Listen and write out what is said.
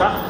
十二